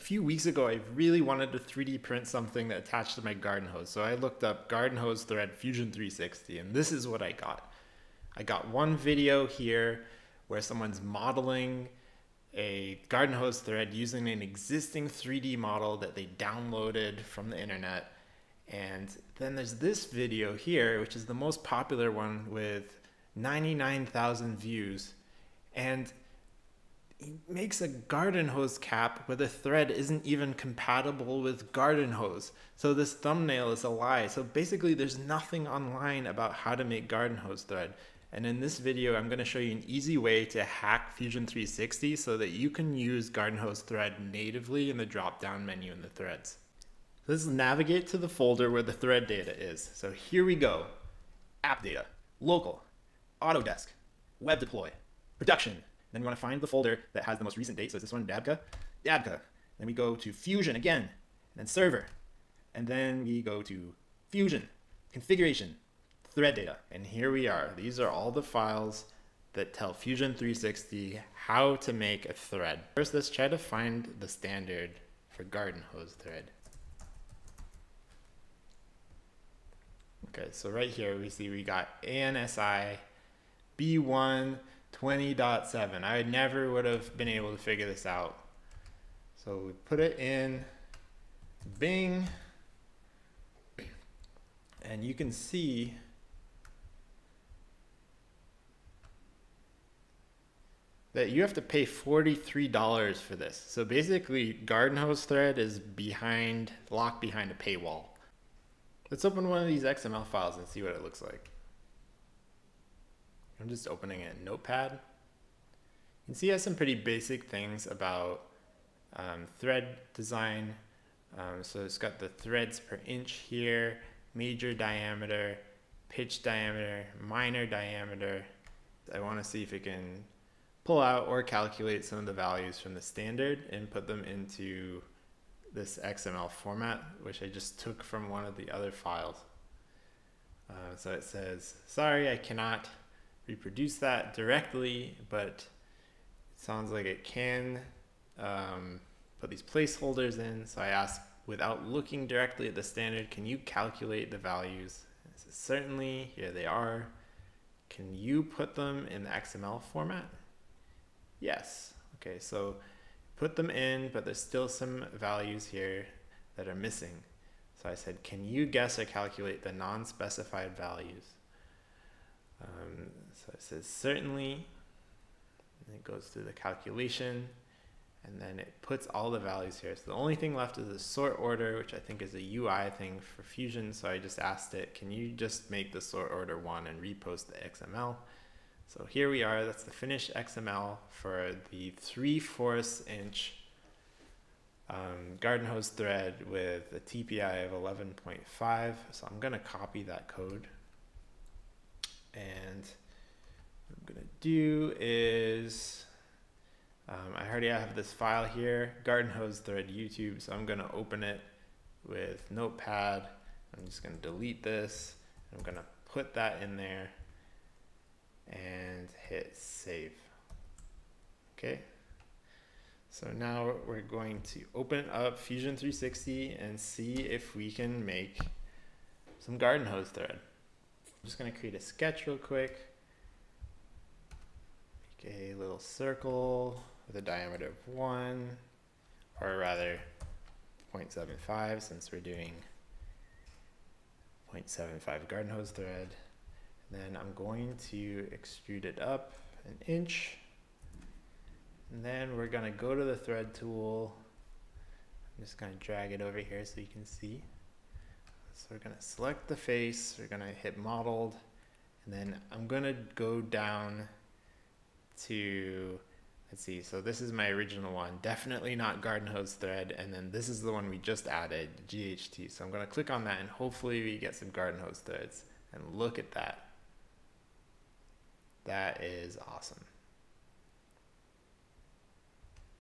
few weeks ago, I really wanted to 3D print something that attached to my garden hose. So I looked up garden hose thread Fusion 360 and this is what I got. I got one video here where someone's modeling a garden hose thread using an existing 3D model that they downloaded from the internet. And then there's this video here, which is the most popular one with 99,000 views. And he makes a garden hose cap where the thread isn't even compatible with garden hose. So this thumbnail is a lie. So basically there's nothing online about how to make garden hose thread. And in this video, I'm gonna show you an easy way to hack Fusion 360 so that you can use garden hose thread natively in the drop-down menu in the threads. Let's navigate to the folder where the thread data is. So here we go. App data, local, Autodesk, web deploy, production, then we want to find the folder that has the most recent date. So is this one Dabka? Dabka. Then we go to Fusion again, and then server. And then we go to Fusion, configuration, thread data. And here we are. These are all the files that tell Fusion 360 how to make a thread. First, let's try to find the standard for garden hose thread. Okay, so right here we see we got ANSI B1 20.7. I never would have been able to figure this out. So we put it in Bing, and you can see that you have to pay $43 for this. So basically, Garden Hose Thread is behind, locked behind a paywall. Let's open one of these XML files and see what it looks like. I'm just opening a notepad. You can see it has some pretty basic things about um, thread design. Um, so it's got the threads per inch here, major diameter, pitch diameter, minor diameter. I want to see if it can pull out or calculate some of the values from the standard and put them into this XML format, which I just took from one of the other files. Uh, so it says, sorry, I cannot reproduce that directly, but it sounds like it can um, put these placeholders in. So I asked, without looking directly at the standard, can you calculate the values? Says, Certainly, here they are. Can you put them in the XML format? Yes. Okay, so put them in, but there's still some values here that are missing. So I said, can you guess or calculate the non-specified values? Um, so it says certainly, and it goes through the calculation, and then it puts all the values here. So the only thing left is a sort order, which I think is a UI thing for Fusion. So I just asked it, can you just make the sort order one and repost the XML? So here we are, that's the finished XML for the 3 fourths inch um, garden hose thread with a TPI of 11.5. So I'm gonna copy that code and what I'm gonna do is, um, I already have this file here, garden hose thread YouTube, so I'm gonna open it with notepad. I'm just gonna delete this. I'm gonna put that in there and hit save. Okay. So now we're going to open up Fusion 360 and see if we can make some garden hose thread. I'm just going to create a sketch real quick. Make a little circle with a diameter of 1, or rather 0.75 since we're doing 0.75 garden hose thread. Then I'm going to extrude it up an inch. And then we're going to go to the thread tool. I'm just going to drag it over here so you can see. So we're going to select the face, we're going to hit modeled, and then I'm going to go down to, let's see, so this is my original one, definitely not garden hose thread, and then this is the one we just added, GHT. So I'm going to click on that and hopefully we get some garden hose threads. And look at that. That is awesome.